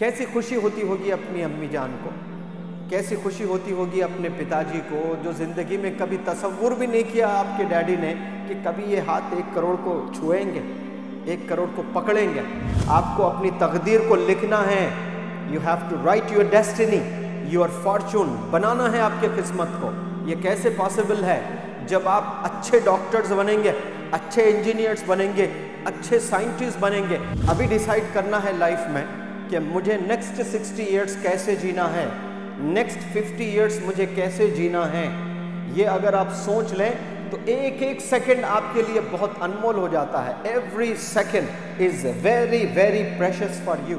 कैसी खुशी होती होगी अपनी अम्मी जान को? कैसी खुशी होती होगी अपने पिताजी को, जो ज़िंदगी में कभी तस्वुर भी नहीं किया आपके डैडी ने कि कभी ये हाथ एक करोड़ को छुएँगे, एक करोड़ को पकड़ेंगे? आपको अपनी तकदीर को लिखना है। You have to write your destiny your fortune बनाना है आपके किस्मत को। ये कैसे पॉसिबल है? जब आप अच्छे डॉक्टर्स बनेंगे, अच्छे इंजीनियर्स बनेंगे, अच्छे साइंटिस्ट बनेंगे, अभी डिसाइड करना है लाइफ में कि मुझे नेक्स्ट 60 इयर्स कैसे जीना है? नेक्स्ट 50 ईयर्स मुझे कैसे जीना है? ये अगर आप सोच लें तो एक एक सेकंड आपके लिए बहुत अनमोल हो जाता है। Every second is very very precious for you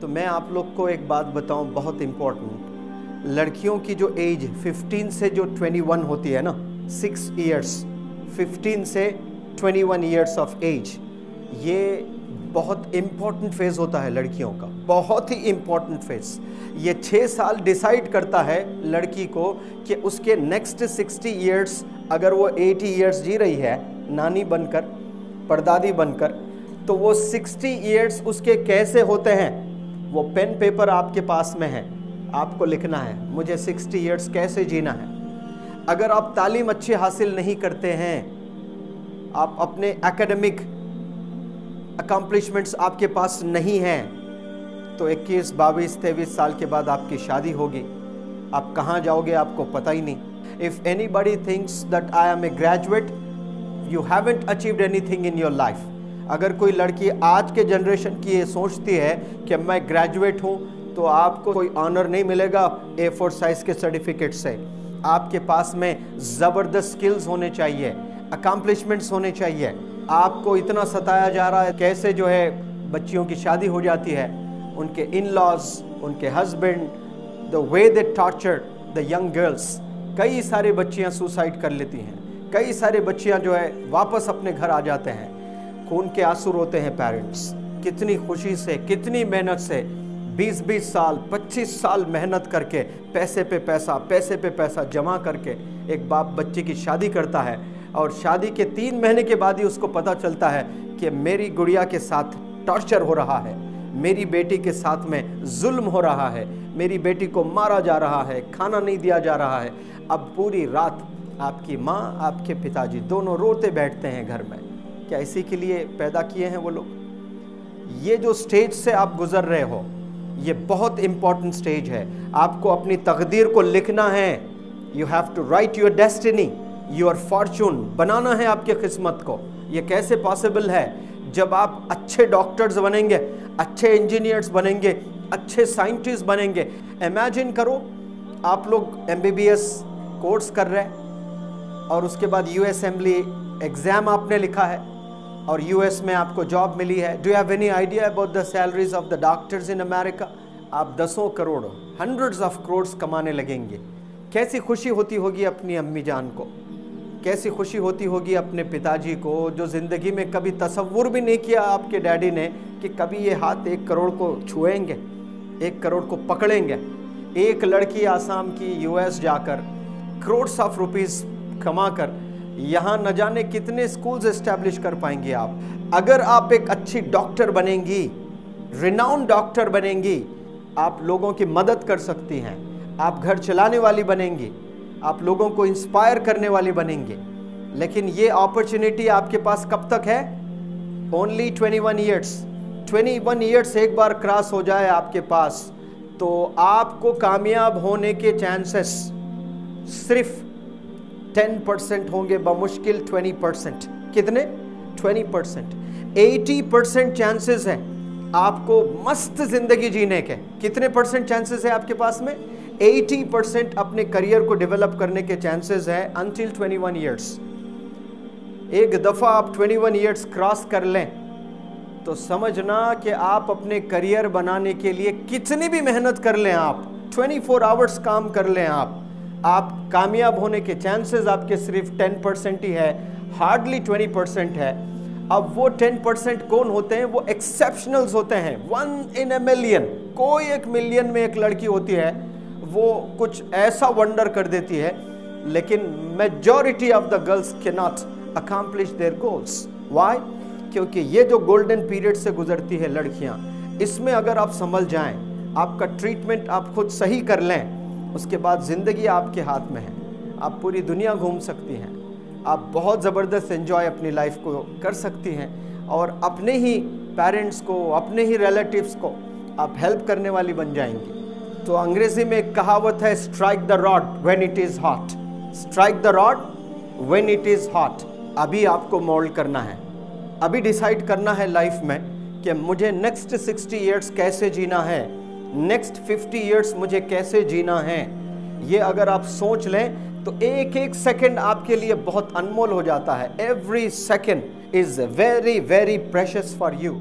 तो मैं आप लोग को एक बात बताऊँ, बहुत इंपॉर्टेंट लड़कियों की जो एज 15 से जो 21 होती है ना सिक्स ईयर्स 15 से 21 ईयर्स ऑफ़ एज ये बहुत इंपॉर्टेंट फ़ेज़ होता है लड़कियों का। बहुत ही इंपॉर्टेंट फ़ेज़ ये छः साल डिसाइड करता है लड़की को कि उसके नेक्स्ट 60 ईयर्स अगर वो एटी ईयर्स जी रही है, नानी बनकर, परदादी बनकर तो वो 60 ईयर्स उसके कैसे होते हैं? वो पेन पेपर आपके पास में है। आपको लिखना है, मुझे 60 ईयर्स कैसे जीना है? अगर आप तालीम अच्छी हासिल नहीं करते हैं, आप अपने एकेडमिक अकम्पलिशमेंट्स आपके पास नहीं हैं तो 21, बाईस तेईस साल के बाद आपकी शादी होगी। आप कहाँ जाओगे आपको पता ही नहीं। If anybody thinks that I am a graduate you haven't achieved anything in your life अगर कोई लड़की आज के जनरेशन की ये सोचती है कि मैं ग्रेजुएट हूँ तो आपको कोई ऑनर नहीं मिलेगा ए फोर साइज़ के सर्टिफिकेट से। आपके पास में ज़बरदस्त स्किल्स होने चाहिए अकम्पलिशमेंट्स होने चाहिए। आपको इतना सताया जा रहा है, कैसे जो है बच्चियों की शादी हो जाती है? उनके इन लॉज उनके husband the way they torture the young girls कई सारे बच्चियाँ सुसाइड कर लेती हैं। कई सारे बच्चियाँ जो है वापस अपने घर आ जाते हैं। खून के आँसू रोते हैं पेरेंट्स कितनी खुशी से, कितनी मेहनत से 20-20 साल 25 साल मेहनत करके, पैसे पे पैसा, पैसे पे पैसा जमा करके एक बाप बच्चे की शादी करता है और शादी के तीन महीने के बाद ही उसको पता चलता है कि मेरी गुड़िया के साथ टॉर्चर हो रहा है, मेरी बेटी के साथ में जुल्म हो रहा है, मेरी बेटी को मारा जा रहा है, खाना नहीं दिया जा रहा है। अब पूरी रात आपकी माँ, आपके पिताजी दोनों रोते बैठते हैं घर में। क्या इसी के लिए पैदा किए हैं वो लोग? ये जो स्टेज से आप गुजर रहे हो ये बहुत इंपॉर्टेंट स्टेज है। आपको अपनी तकदीर को लिखना है। You have to write your destiny your fortune बनाना है आपके किस्मत को। ये कैसे पॉसिबल है? जब आप अच्छे डॉक्टर्स बनेंगे, अच्छे इंजीनियर्स बनेंगे, अच्छे साइंटिस्ट बनेंगे इमेजिन करो, आप लोग एमबीबीएस कोर्स कर रहे हैं और उसके बाद यू असेंबली एग्ज़ाम आपने लिखा है। और यूएस में आपको जॉब मिली है। Do have any idea about the salaries of the doctors in America आप दसों करोड़ हंड्रेड्स ऑफ़ करोड़ कमाने लगेंगे। कैसी खुशी होती होगी अपनी अम्मी जान को? कैसी खुशी होती होगी अपने पिताजी को, जो ज़िंदगी में कभी तस्वुर भी नहीं किया आपके डैडी ने, कि कभी ये हाथ एक करोड़ को छुएँगे, एक करोड़ को पकड़ेंगे। एक लड़की आसाम की यूएस जाकर करोड्स ऑफ़ रुपीज़ कमा कर यहाँ न जाने कितने स्कूल्स इस्टेब्लिश कर पाएँगे आप। अगर आप एक अच्छी डॉक्टर बनेंगी रिनाउंड डॉक्टर बनेंगी, आप लोगों की मदद कर सकती हैं। आप घर चलाने वाली बनेंगी, आप लोगों को इंस्पायर करने वाली बनेंगे। लेकिन ये अपॉर्चुनिटी आपके पास कब तक है? ओनली 21 ईयर्स 21 ईयर्स एक बार क्रॉस हो जाए आपके पास तो आपको कामयाब होने के चांसेस सिर्फ़ 10 परसेंट होंगे, बमुश्किल 20 परसेंट कितने? 20 परसेंट एटी परसेंट चांसेस है आपको मस्त ज़िंदगी जीने के। कितने परसेंट चांसेस है आपके पास में? 80 परसेंट अपने करियर को डेवलप करने के चांसेस है अनटिल 21 इयर्स एक दफ़ा आप 21 इयर्स क्रॉस कर लें तो समझना कि आप अपने करियर बनाने के लिए कितनी भी मेहनत कर लें आप 24 आवर्स काम कर लें आप। आप कामयाब होने के चांसेस आपके सिर्फ़ 10 परसेंट ही है हार्डली 20 परसेंट है। अब वो 10 परसेंट कौन होते हैं? वो एक्सेप्शनल्स होते हैं। वन इन ए मिलियन कोई एक मिलियन में एक लड़की होती है, वो कुछ ऐसा वंडर कर देती है, लेकिन majority of the girls cannot accomplish their goals why क्योंकि ये जो गोल्डन पीरियड से गुजरती है लड़कियाँ, इसमें अगर आप संभल जाएँ, आपका ट्रीटमेंट आप खुद सही कर लें उसके बाद ज़िंदगी आपके हाथ में है। आप पूरी दुनिया घूम सकती हैं। आप बहुत ज़बरदस्त एंजॉय अपनी लाइफ को कर सकती हैं और अपने ही पेरेंट्स को, अपने ही रिलेटिव्स को आप हेल्प करने वाली बन जाएँगी। तो अंग्रेज़ी में एक कहावत है strike the rod when it is hot strike the rod when it is hot अभी आपको मोल्ड करना है। अभी डिसाइड करना है लाइफ में कि मुझे नेक्स्ट 60 इयर्स कैसे जीना है। नेक्स्ट फिफ्टी ईयर्स मुझे कैसे जीना है? ये अगर आप सोच लें तो एक एक सेकंड आपके लिए बहुत अनमोल हो जाता है। Every second is very very precious for you